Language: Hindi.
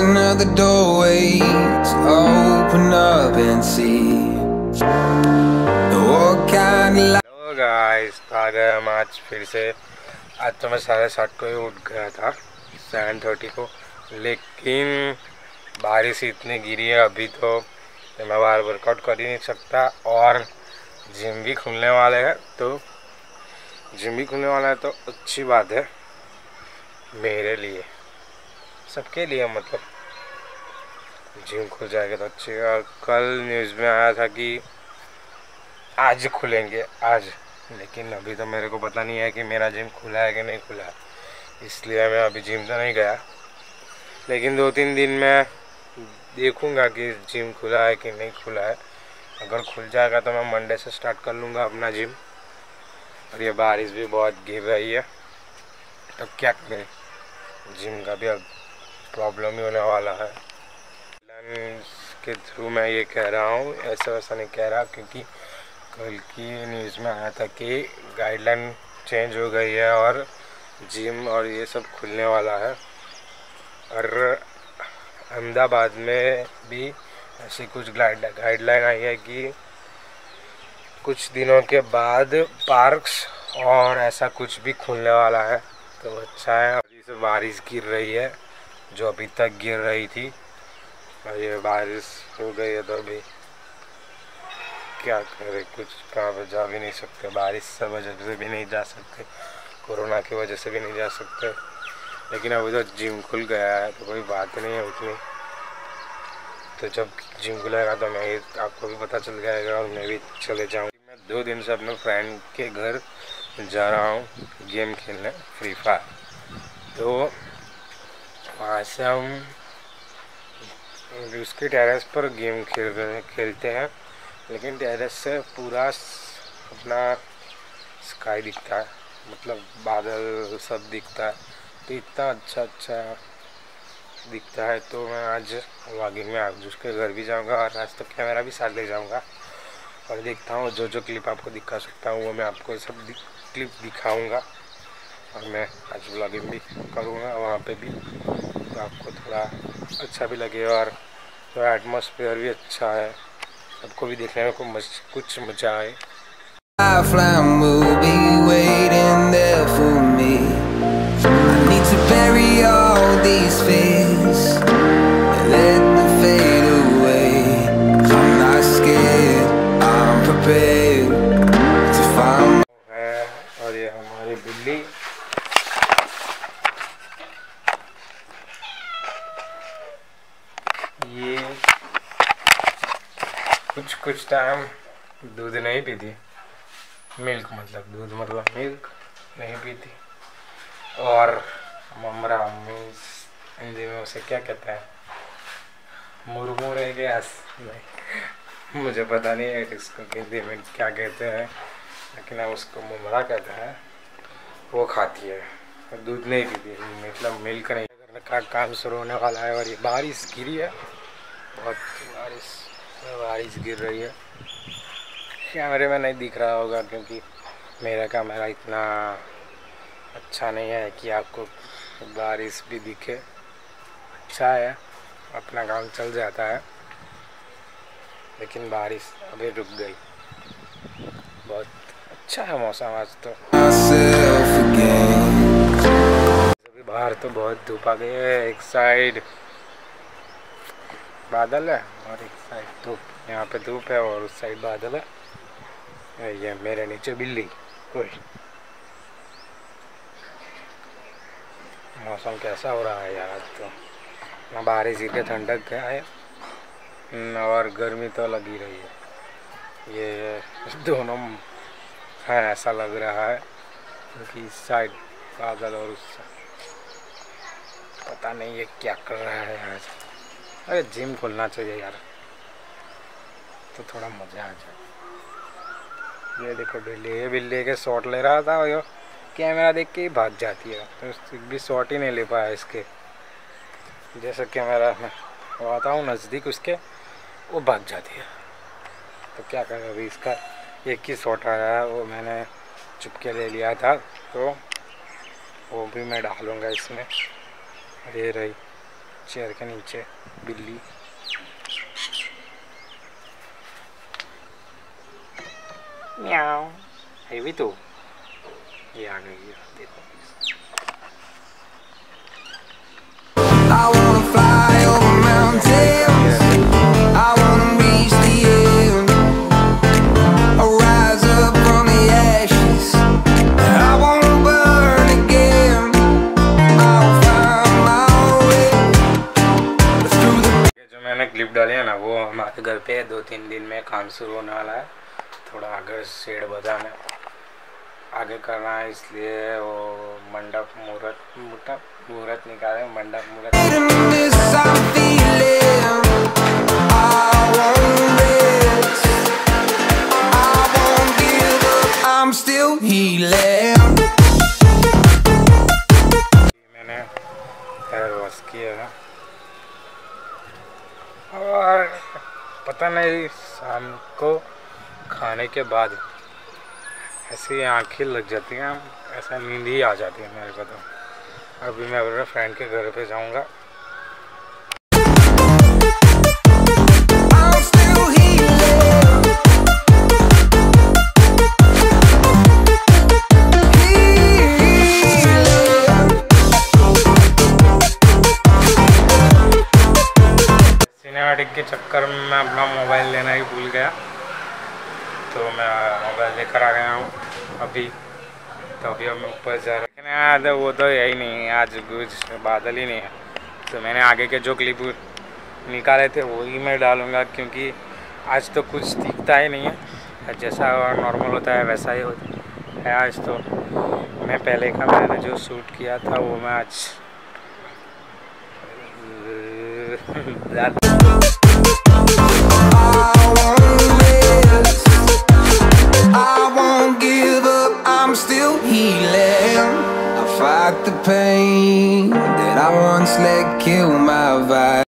another doorway to open up and see. What kind of life आ गए हम आज फिर से आज तो मैं साढ़े सात को ही उठ गया था सेवन थर्टी को। लेकिन बारिश इतनी गिरी है अभी तो मैं बाहर वर्कआउट कर ही नहीं सकता और जिम भी खुलने वाले हैं तो जिम भी खुलने वाला है तो अच्छी बात है, मेरे लिए। सबके लिए मतलब जिम खुल जाएगा तो अच्छी। और कल न्यूज़ में आया था कि आज खुलेंगे, आज। लेकिन अभी तो मेरे को पता नहीं है कि मेरा जिम खुला है कि नहीं खुला है। इसलिए मैं अभी जिम तो नहीं गया। लेकिन दो तीन दिन में देखूँगा कि जिम खुला है कि नहीं खुला है। अगर खुल जाएगा तो मैं मंडे से स्टार्ट कर लूँगा अपना जिम और ये बारिश भी बहुत गिर रही है। तो क्या करें? जिम का भी अब प्रॉब्लम ही होने वाला है। के थ्रू मैं ये कह रहा हूँ, ऐसा वैसा नहीं कह रहा, क्योंकि कल की न्यूज़ में आया था कि गाइडलाइन चेंज हो गई है और जिम और ये सब खुलने वाला है। और अहमदाबाद में भी ऐसी कुछ गाइडलाइन आई है कि कुछ दिनों के बाद पार्क्स और ऐसा कुछ भी खुलने वाला है तो अच्छा है। अभी से बारिश गिर रही है। जो अभी तक गिर रही थी। और ये बारिश हो गई है तो अभी क्या करें, कुछ कहाँ पर जा भी नहीं सकते। बारिश से वजह से भी नहीं जा सकते, कोरोना की वजह से भी नहीं जा सकते। लेकिन अभी तो जिम खुल गया है तो कोई बात नहीं है उतनी। तो जब जिम खुलेगा तो मैं आपको भी पता चल जाएगा और मैं भी चले जाऊँगी। मैं दो दिन से अपने फ्रेंड के घर जा रहा हूँ, गेम खेलने फ्री फायर तो वहाँ से हम उसके टेरेस पर गेम खेल रहे हैं, खेलते हैं, लेकिन टेरेस से पूरा अपना स्काई दिखता है मतलब बादल सब दिखता है तो इतना अच्छा अच्छा दिखता है तो मैं आज वॉगिंग में आज उसके घर भी जाऊँगा और आज तो कैमरा भी साथ ले जाऊँगा, और देखता हूँ जो जो क्लिप आपको दिखा सकता हूँ, वो मैं आपको सब क्लिप दिखाऊँगा। और मैं आज ब्लॉगिंग भी करूँगा, वहाँ पे भी तो आपको थोड़ा अच्छा भी लगे और थोड़ा एटमोसफियर भी अच्छा है। सबको भी देखने में कुछ कुछ मज़ा आए। कुछ कुछ टाइम दूध नहीं पीती। मिल्क मतलब दूध मतलब मिल्क नहीं पीती। और ममरा मीन्स हिंदी में उसे क्या कहते हैं? मुरमुरे गैस नहीं, मुझे पता नहीं है इसको हिंदी में क्या कहते हैं, लेकिन हम उसको मुमरा कहते हैं। वो खाती है दूध नहीं पीती। मतलब मिल्क नहीं। का काम शुरू होने वाला है और ये बारिश गिरी है, बहुत बारिश। बारिश गिर रही है। कैमरे में नहीं दिख रहा होगा क्योंकि मेरा कैमरा इतना अच्छा नहीं है कि आपको बारिश भी दिखे। अच्छा है, अपना काम चल जाता है। लेकिन बारिश अभी रुक गई। बहुत अच्छा है मौसम आज तो। अभी बाहर तो बहुत धूप आ गई है, एक साइड बादल है। और एक साइड धूप। यहाँ पे धूप है और उस साइड बादल है। ये मेरे नीचे बिल्ली। कोई मौसम कैसा हो रहा है यार आज तो। ना बारिश गिर ठंडक है। और गर्मी तो लगी रही है। ये दोनों है ऐसा लग रहा है क्योंकि इस साइड बादल और उस साइड। पता नहीं ये क्या कर रहा है आज। अरे, जिम खोलना चाहिए यार। तो थोड़ा मज़ा आ जाए। ये देखो बिल्ली ये बिल्ली के शॉट ले रहा था और कैमरा देख के ही भाग जाती है। तो उससे भी शॉट ही नहीं ले पाया इसके। जैसे कैमरा में वो आता हूँ, नज़दीक उसके, वो भाग जाती है। तो क्या करें अभी इसका एक ही शॉट आया है, वो मैंने चुपके ले लिया था। तो वो भी मैं डालूँगा इसमें। ये रही चेयर के नीचे, बिल्ली। म्याओ है भी तो ये आ गई है देखो I wanna fly over mountains. I wanna reach the end. I'll rise up from the ashes. I wanna burn again. I'll find my way through the जो मैंने क्लिप डाली है ना वो हमारे घर पे दो तीन दिन में काम शुरू होने वाला है थोड़ा आगे शेड बजाना आगे करना है, इसलिए वो मंडप मुहूर्त मुहूर्त मुहूर्त निकाले, मंडप मुहूर्त. मैंने और पता नहीं, शाम को खाने के बाद ऐसी आँखें लग जाती हैं ऐसा नींद ही आ जाती है मेरे को तो अभी मैं अपने फ्रेंड के घर पे जाऊँगा. सिनेमैटिक के चक्कर में मैं अपना मोबाइल लेना ही भूल गया तो मैं मोबाइल लेकर आ गया हूँ अभी। तो अभी हम ऊपर जा रहे हैं। तो वो तो यही नहीं। है आज कुछ बादल ही नहीं है। तो मैंने आगे के जो क्लिप निकाले थे, वही मैं डालूँगा क्योंकि आज तो कुछ दिखता ही नहीं है। जैसा नॉर्मल होता है, वैसा ही होता है। आज तो मैं पहले का मैंने जो शूट किया था, वो मैं आज the pain that I once let kill my vibe.